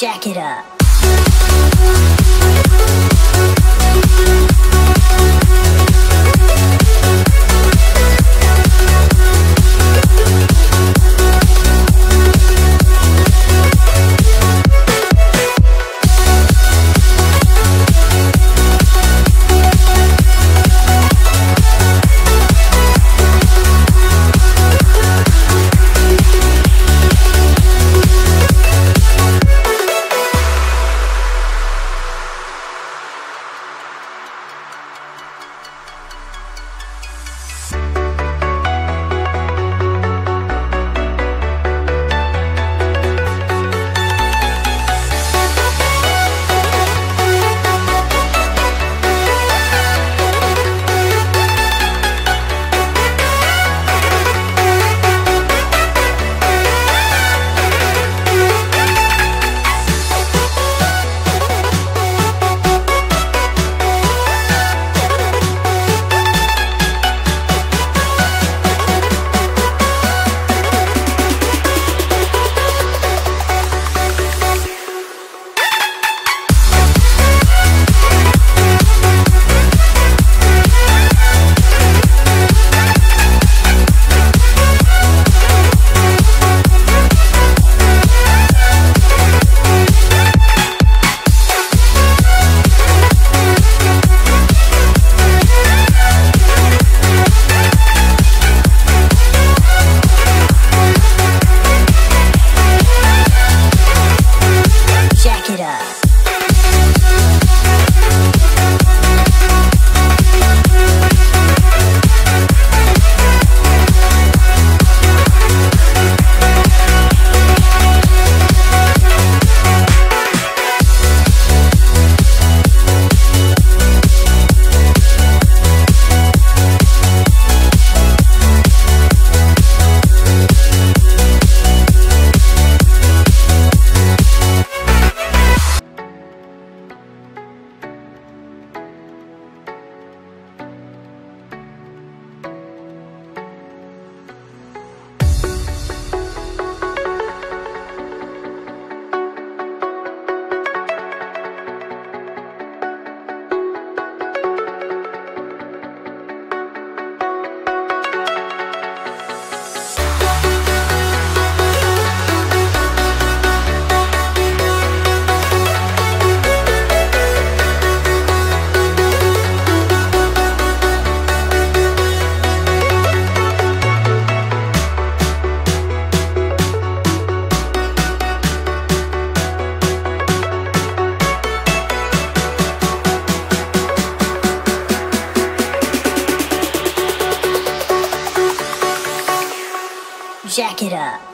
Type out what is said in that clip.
Jack it up. Jack it up.